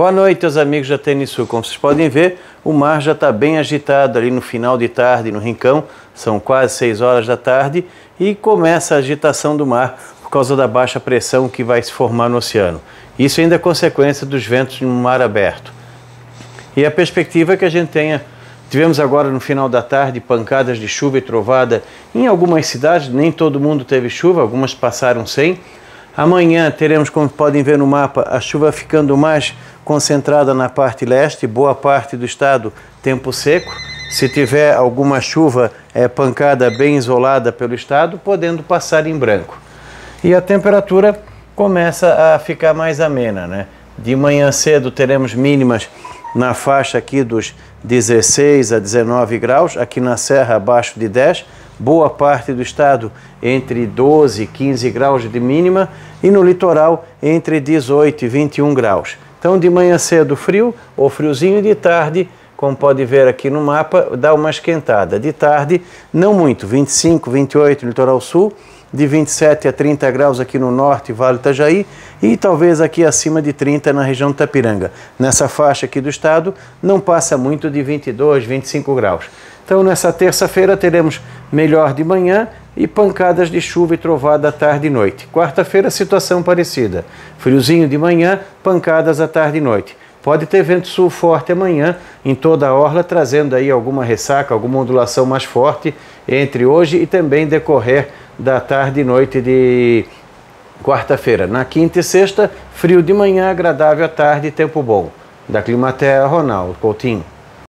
Boa noite, meus amigos da Tênis Sul. Como vocês podem ver, o mar já está bem agitado ali no final de tarde no Rincão. São quase 6 horas da tarde e começa a agitação do mar por causa da baixa pressão que vai se formar no oceano. Isso ainda é consequência dos ventos no mar aberto. E a perspectiva é que a gente tenha Tivemos agora no final da tarde pancadas de chuva e trovada em algumas cidades, nem todo mundo teve chuva, algumas passaram sem. Amanhã teremos, como podem ver no mapa, a chuva ficando mais concentrada na parte leste, boa parte do estado tempo seco. Se tiver alguma chuva, é pancada bem isolada pelo estado, podendo passar em branco. E a temperatura começa a ficar mais amena, né? De manhã cedo teremos mínimas na faixa aqui dos 16 a 19 graus, aqui na serra abaixo de 10, boa parte do estado entre 12 e 15 graus de mínima e no litoral entre 18 e 21 graus. Então, de manhã cedo frio ou friozinho, de tarde, como pode ver aqui no mapa, dá uma esquentada. De tarde, não muito, 25, 28 no litoral sul, de 27 a 30 graus aqui no norte, Vale Itajaí, e talvez aqui acima de 30 na região do Tapiranga. Nessa faixa aqui do estado, não passa muito de 22, 25 graus. Então, nessa terça-feira, teremos melhor de manhã e pancadas de chuva e trovada à tarde e noite. Quarta-feira, situação parecida. Friozinho de manhã, pancadas à tarde e noite. Pode ter vento sul forte amanhã em toda a orla, trazendo aí alguma ressaca, alguma ondulação mais forte entre hoje e também decorrer da tarde e noite de quarta-feira. Na quinta e sexta, frio de manhã, agradável à tarde tempo bom. Da Climaterra, Ronaldo Coutinho.